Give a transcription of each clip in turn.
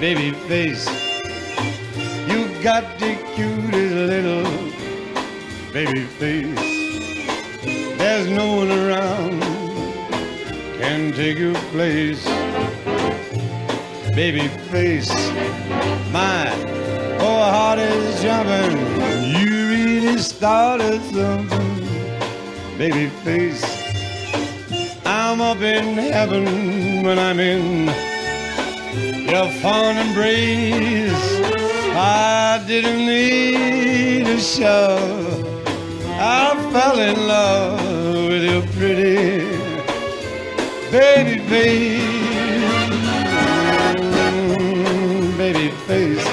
baby face. You got the cutest little baby face. There's no one around can take your place. Baby face, my whole heart is jumping. You really started something. Baby face, I'm up in heaven when I'm in your fond embrace. I didn't need a shove. I fell in love with your pretty baby face. Mm, baby face.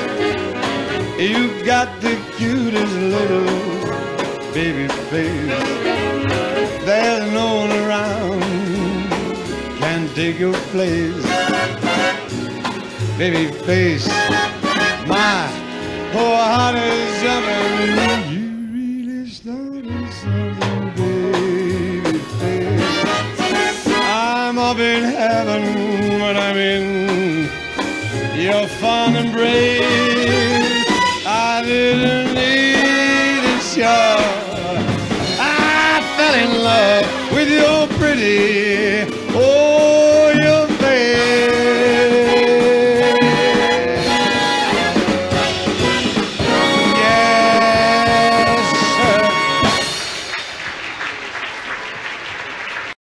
You got the cutest little baby face. There's no one around can take your place. Baby face, my poor heart is jumping. You really started something, baby face. I'm up in heaven when I'm in your fond embrace. I didn't need a shot. I fell in love with your pretty